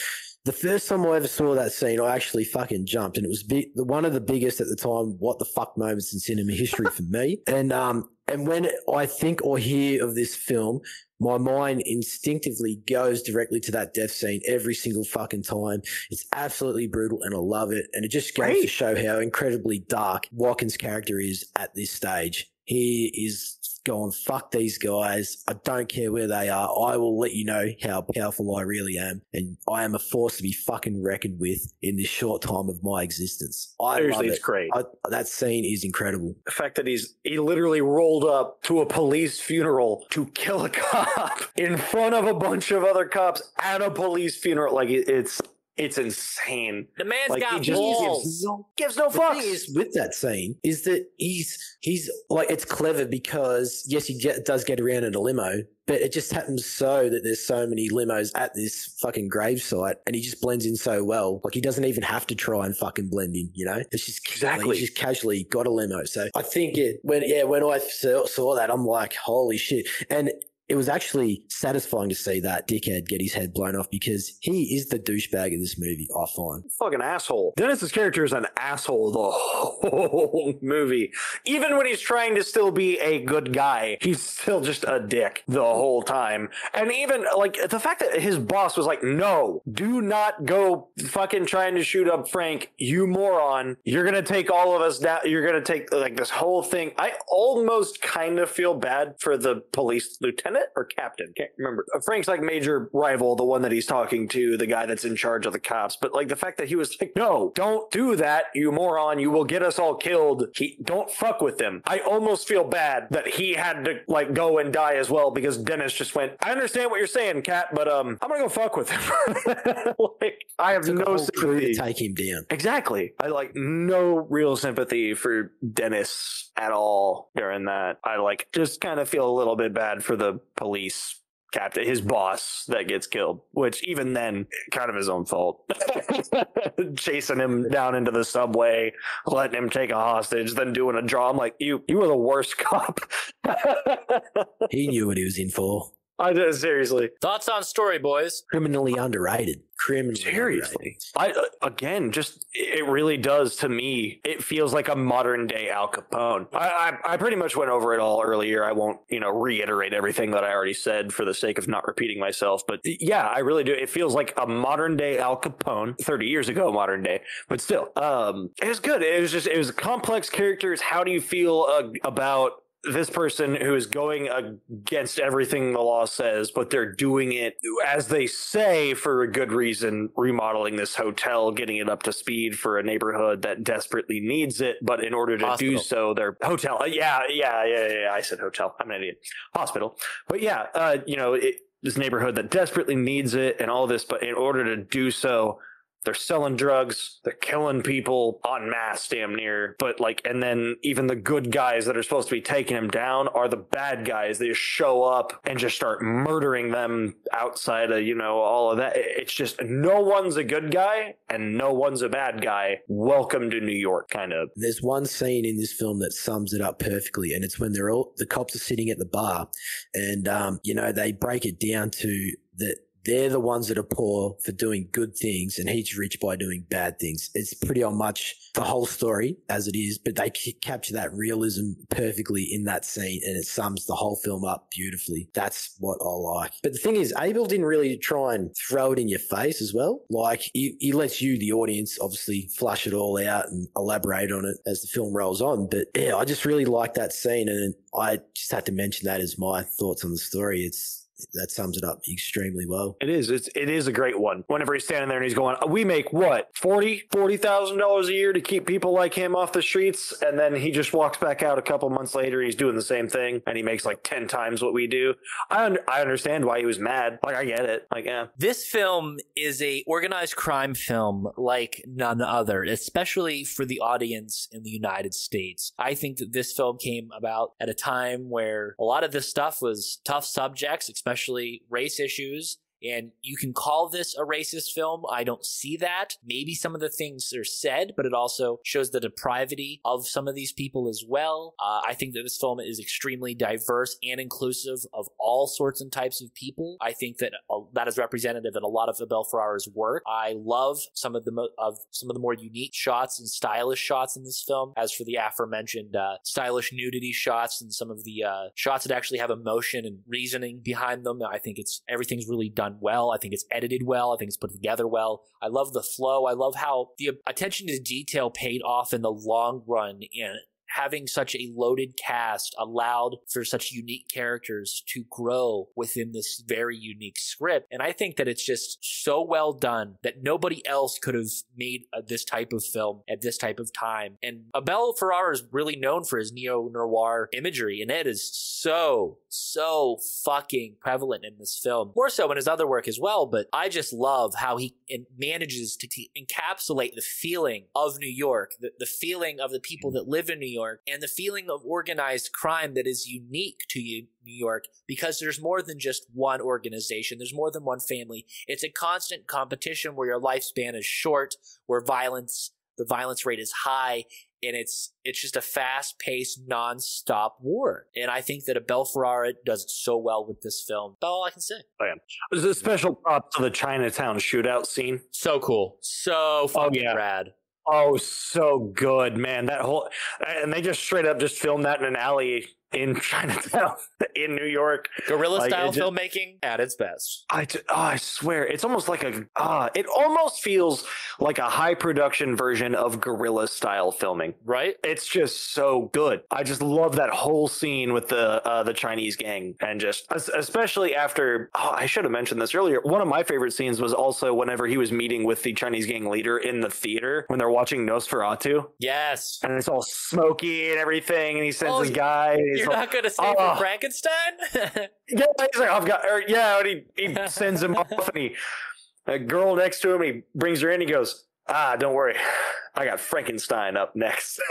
the first time I ever saw that scene, I actually fucking jumped, and it was big, one of the biggest at the time. What the fuck moments in cinema history for me, and um, and when I think or hear of this film, my mind instinctively goes directly to that death scene every single fucking time. It's absolutely brutal and I love it. And it just goes to show how incredibly dark Walken's character is at this stage. He is going, fuck these guys. I don't care where they are. I will let you know how powerful I really am. And I am a force to be fucking reckoned with in this short time of my existence. I Seriously, love it's great. I, that scene is incredible. The fact that he's he literally rolled up to a police funeral to kill a cop in front of a bunch of other cops at a police funeral, like it, it's it's insane. The man's Like, got he just balls. gives no, gives no the fucks. thing is with that scene is that he's he's like it's clever because yes he get, does get around in a limo but it just happens so that there's so many limos at this fucking grave site and he just blends in so well like he doesn't even have to try and fucking blend in you know it's just Exactly. like, just casually got a limo so i think it when yeah when i saw, saw that i'm like holy shit and it was actually satisfying to see that dickhead get his head blown off because he is the douchebag in this movie, I find. fucking asshole. Dennis's character is an asshole the whole movie. Even when he's trying to still be a good guy, he's still just a dick the whole time. And even like the fact that his boss was like, "No, do not go fucking trying to shoot up Frank, you moron. You're going to take all of us down. You're going to take like this whole thing." I almost kind of feel bad for the police lieutenant or captain. Can't remember. Uh, Frank's like major rival, the one that he's talking to, the guy that's in charge of the cops. But like the fact that he was like, no, don't do that, you moron. You will get us all killed. He don't fuck with them. I almost feel bad that he had to like go and die as well because Dennis just went, I understand what you're saying, Cat, but um, I'm gonna go fuck with him. like I have no sympathy. to take him down. Exactly. I like no real sympathy for Dennis at all during that. I like just kind of feel a little bit bad for the police captain, his boss that gets killed, which even then, kind of his own fault. Chasing him down into the subway, letting him take a hostage, then doing a draw. I'm like, you, you were the worst cop. He knew what he was in for. I did seriously. Thoughts on story, boys? Criminally underrated. Criminally Seriously, I uh, again, just it really does to me. It feels like a modern day Al Capone. I, I I pretty much went over it all earlier. I won't you know reiterate everything that I already said for the sake of not repeating myself. But yeah, I really do. It feels like a modern day Al Capone, thirty years ago, modern day. But still, um, it was good. It was just it was complex characters. How do you feel uh, about this person who is going against everything the law says, but they're doing it as they say for a good reason, remodeling this hotel, getting it up to speed for a neighborhood that desperately needs it. But in order to do so, their hotel, uh, yeah, yeah, yeah, yeah, I said hotel. I'm an idiot. Hospital. But yeah, uh, you know, it, this neighborhood that desperately needs it and all this, but in order to do so, they're selling drugs, they're killing people en masse, damn near. But like, and then even the good guys that are supposed to be taking him down are the bad guys. They just show up and just start murdering them outside of, you know, all of that. It's just no one's a good guy and no one's a bad guy. Welcome to New York, kind of. There's one scene in this film that sums it up perfectly, and it's when they're all the cops are sitting at the bar, and um, you know they break it down to that they're the ones that are poor for doing good things, and he's rich by doing bad things. It's pretty much the whole story as it is, but they capture that realism perfectly in that scene, and it sums the whole film up beautifully. That's what I like. But the thing is, Abel didn't really try and throw it in your face as well. Like he, he lets you, the audience, obviously flush it all out and elaborate on it as the film rolls on. But yeah, I just really like that scene, and I just had to mention that as my thoughts on the story. It's that sums it up extremely well. It is. It's it is a great one. Whenever he's standing there and he's going, uh, "We make what forty forty thousand dollars a year to keep people like him off the streets," and then he just walks back out a couple months later he's doing the same thing, and he makes like ten times what we do. I un- I understand why he was mad. Like I get it. Like yeah, This film is a organized crime film like none other, especially for the audience in the United States. I think that this film came about at a time where a lot of this stuff was tough subjects, especially race issues. And you can call this a racist film. I don't see that. Maybe some of the things are said, but it also shows the depravity of some of these people as well. Uh, I think that this film is extremely diverse and inclusive of all sorts and types of people. I think that uh, that is representative in a lot of Abel Ferrara's work. I love some of the mo- of some of the more unique shots and stylish shots in this film. As for the aforementioned uh, stylish nudity shots and some of the uh, shots that actually have emotion and reasoning behind them, I think it's everything's really done well. I think it's edited well. I think it's put together well. I love the flow. I love how the attention to detail paid off in the long run and having such a loaded cast allowed for such unique characters to grow within this very unique script. And I think that it's just so well done that nobody else could have made uh, this type of film at this type of time. And Abel Ferrara is really known for his neo noir imagery, and it is so, so fucking prevalent in this film. More so in his other work as well, but I just love how he manages to, to encapsulate the feeling of New York, the, the feeling of the people that live in New York, and the feeling of organized crime that is unique to New York, because there's more than just one organization, there's more than one family. It's a constant competition where your lifespan is short, where violence, the violence rate is high, and it's it's just a fast-paced, non-stop war. And I think that Abel Ferrara does it so well with this film. That's all I can say. Oh, yeah. There's a special prop to the Chinatown shootout scene. So cool, so oh, fucking yeah. rad. Oh, so good, man. That whole and they just straight up just filmed that in an alley in Chinatown in New York. Guerrilla Like, style just- filmmaking at its best. I, oh, I swear, it's almost like a ah, it almost feels like a high production version of guerrilla style filming. Right? It's just so good. I just love that whole scene with the uh, the Chinese gang, and just especially after. Oh, I should have mentioned this earlier. One of my favorite scenes was also whenever he was meeting with the Chinese gang leader in the theater when they're watching Nosferatu, Yes. and it's all smoky and everything, and he sends Oh, his guy. You're like, not going to say "Oh." Frankenstein? Yeah, he's like, I've got, or, yeah, and he, he sends him off, and he, a girl next to him, he brings her in, he goes, ah, don't worry, I got Frankenstein up next.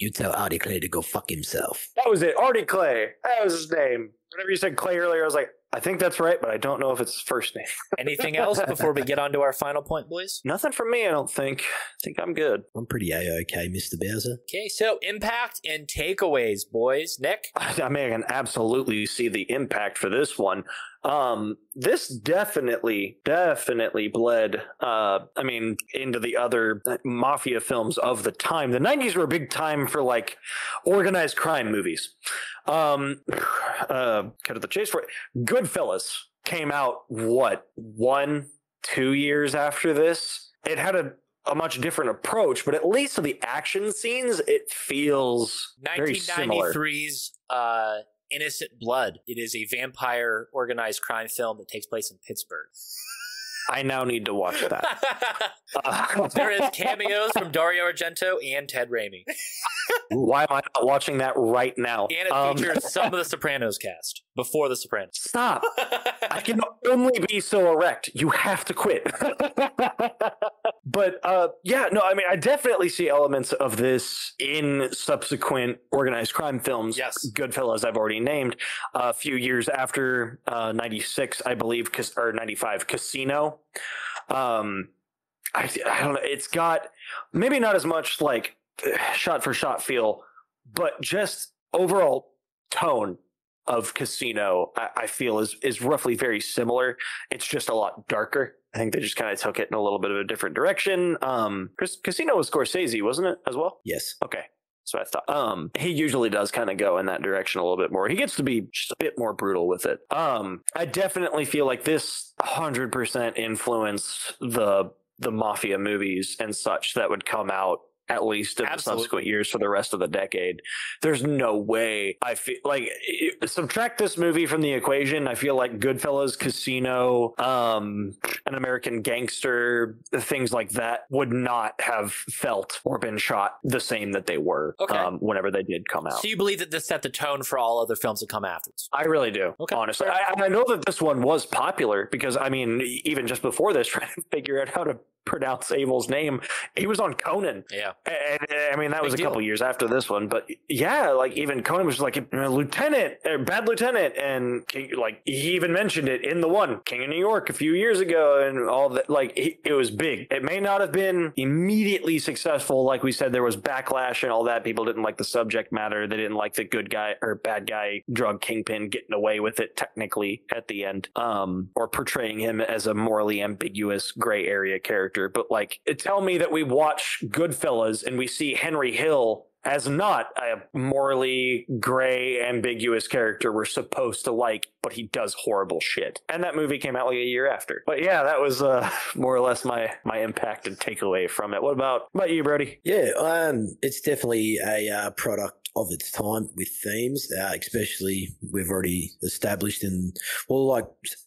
You tell Artie Clay to go fuck himself. That was it, Artie Clay, that was his name. Whenever you said Clay earlier, I was like, I think that's right, but I don't know if it's his first name. Anything else before we get on to our final point, boys? Nothing from me, I don't think. I think I'm good. I'm pretty a okay, Mr. Bowser. Okay, so impact and takeaways, boys. Nick? I mean, I can absolutely see the impact for this one. Um, this definitely, definitely bled, uh, I mean, into the other mafia films of the time. The 90s were a big time for like organized crime movies. Um, uh, cut to the chase for it. Goodfellas came out, what, one, two years after this? It had a, a much different approach, but at least to the action scenes, it feels very similar. 1993's uh, Innocent Blood. It is a vampire organized crime film that takes place in Pittsburgh. I now need to watch that. Uh, there is cameos from Dario Argento and Ted Raimi. Why am I not watching that right now? And it Um, features some of the Sopranos cast before the Sopranos. Stop. I can only be so erect. You have to quit. but uh, yeah, no, I mean, I definitely see elements of this in subsequent organized crime films. Yes. Goodfellas, I've already named. a few years after uh, 96, I believe, or 95, Casino. Um, I, I don't know. It's got maybe not as much like shot for shot feel, but just overall tone of Casino, I, I feel is is roughly very similar. It's just a lot darker. I think they just kind of took it in a little bit of a different direction. Um, Cas- Casino was Scorsese, wasn't it, as well? Yes. Okay. So I thought, um, he usually does kind of go in that direction a little bit more. He gets to be just a bit more brutal with it. Um, I definitely feel like this 100% influenced the the mafia movies and such that would come out at least in the subsequent years for the rest of the decade. There's no way I feel like subtract this movie from the equation. I feel like Goodfellas, Casino, um, an American Gangster, things like that would not have felt or been shot the same that they were Okay. um, whenever they did come out. So you believe that this set the tone for all other films that come afterwards? I really do. Okay. Honestly, I, I know that this one was popular because I mean, even just before this, trying to figure out how to pronounce Abel's name, he was on Conan. Yeah. And, I mean, that was Big a couple years after this one, but yeah, like even Conan was like a lieutenant, a bad lieutenant, and like he even mentioned it in the one King of New York a few years ago, and all that. Like he, it was big. It may not have been immediately successful, like we said. There was backlash and all that. People didn't like the subject matter. They didn't like the good guy or bad guy drug kingpin getting away with it technically at the end, um, or portraying him as a morally ambiguous gray area character. But like, tell me that we watch Goodfellas and we see Henry Hill as not a morally gray, ambiguous character we're supposed to like, but he does horrible shit. And that movie came out like a year after. But yeah, that was uh, more or less my my impact and takeaway from it. What about what about you, Brody? Yeah, um, it's definitely a uh, product of its time with themes, uh, especially we've already established in, well, like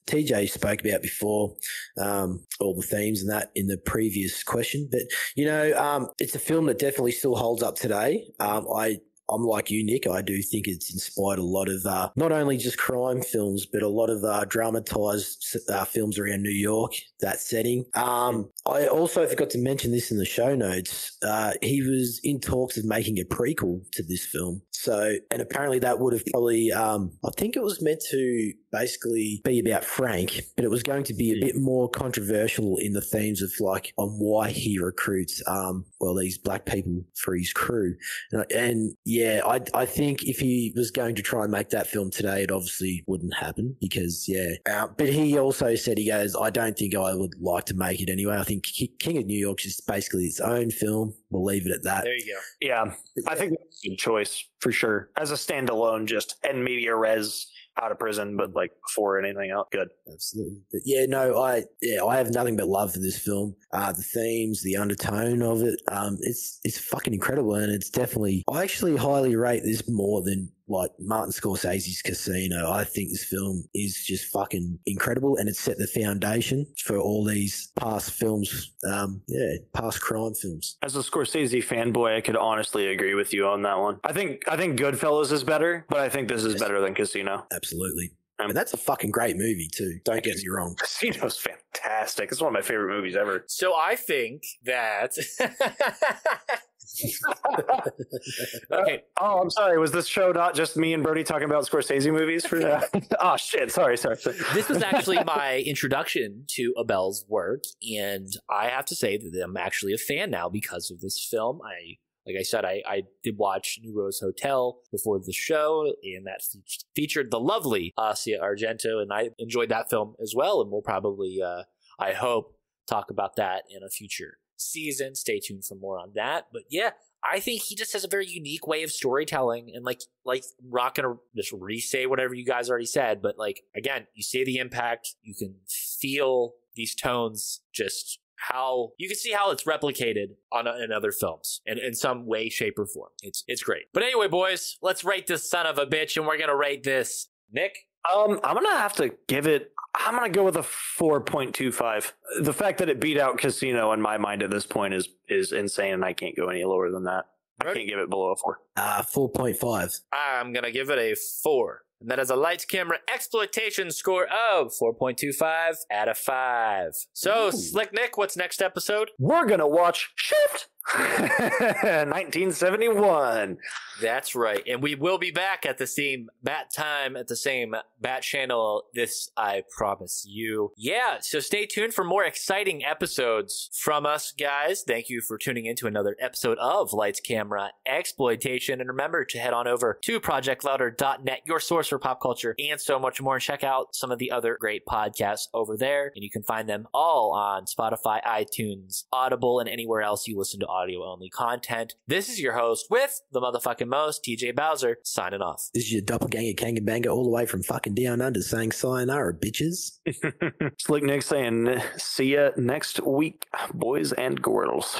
TJ spoke about before, um, all the themes and that in the previous question. But, you know, um, it's a film that definitely still holds up today. Um, I, I'm like you, Nick. I do think it's inspired a lot of uh, not only just crime films, but a lot of uh, dramatized uh, films around New York. That setting. Um, I also forgot to mention this in the show notes. Uh, he was in talks of making a prequel to this film. So, and apparently that would have probably, um, I think it was meant to basically be about Frank, but it was going to be a bit more controversial in the themes of like on why he recruits, um, well, these black people for his crew. And, and yeah, I, I think if he was going to try and make that film today, it obviously wouldn't happen because, yeah. Uh, but he also said, he goes, I don't think I would like to make it anyway. I think King of New York is basically its own film. We'll leave it at that. There you go. Yeah, I think that's a good choice for sure. As a standalone, just en media res out of prison, but like before anything else, good. Absolutely. But yeah, no, I yeah, I have nothing but love for this film. Uh the themes, the undertone of it, um, it's it's fucking incredible and it's definitely I actually highly rate this more than like Martin Scorsese's Casino. I think this film is just fucking incredible and it set the foundation for all these past films. Um, yeah, past crime films. As a Scorsese fanboy, I could honestly agree with you on that one. I think I think Goodfellas is better, but I think this is better than Casino. Absolutely. Um, And that's a fucking great movie too. Don't get me wrong. Casino's fantastic. It's one of my favorite movies ever. So I think that okay. Oh, I'm sorry. Was this show not just me and Brody talking about Scorsese movies for that? oh shit. Sorry, sorry. this was actually my introduction to Abel's work, and I have to say that I'm actually a fan now because of this film. I like I said, I, I did watch New Rose Hotel before the show, and that fe- featured the lovely Asia Argento, and I enjoyed that film as well. And we'll probably, uh, I hope, talk about that in a future season. Stay tuned for more on that. But yeah, I think he just has a very unique way of storytelling, and like, like not gonna just re-say whatever you guys already said, but like again, you see the impact, you can feel these tones just how you can see how it's replicated on in other films in, in some way, shape, or form. It's it's great. But anyway, boys, let's rate this son of a bitch, and we're gonna rate this. Nick, Um, I'm gonna have to give it. I'm gonna go with a 4.25. The fact that it beat out Casino in my mind at this point is is insane, and I can't go any lower than that. I can't give it below a four. Uh, 4.5. I'm gonna give it a four. And that is a lights camera exploitation score of 4.25 out of 5. So, Slick Nick, what's next episode? We're gonna watch Shaft. 1971. That's right. And we will be back at the same bat time at the same bat channel. This I promise you. Yeah. So stay tuned for more exciting episodes from us guys. Thank you for tuning in to another episode of Lights Camera Exploitation. And remember to head on over to projectlouder.net, your source for pop culture and so much more. And check out some of the other great podcasts over there. And you can find them all on Spotify, iTunes, Audible, and anywhere else you listen to audio only content. This is your host with the motherfucking most, TJ Bowser, signing off. This is your doppelganger Kangabanger all the way from fucking down under saying sayonara, bitches. Slick Nick saying, "See ya next week, boys and girls."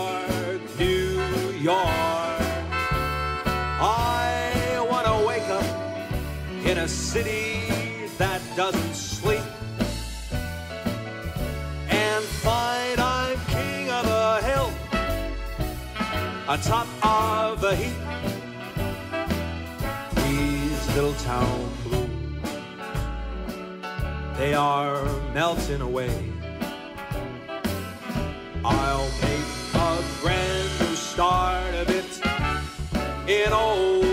New I want to wake up in a city that doesn't sleep and find I'm king of a hill atop of the heap. These little town blues, they are melting away. I'll make a brand new start of it in old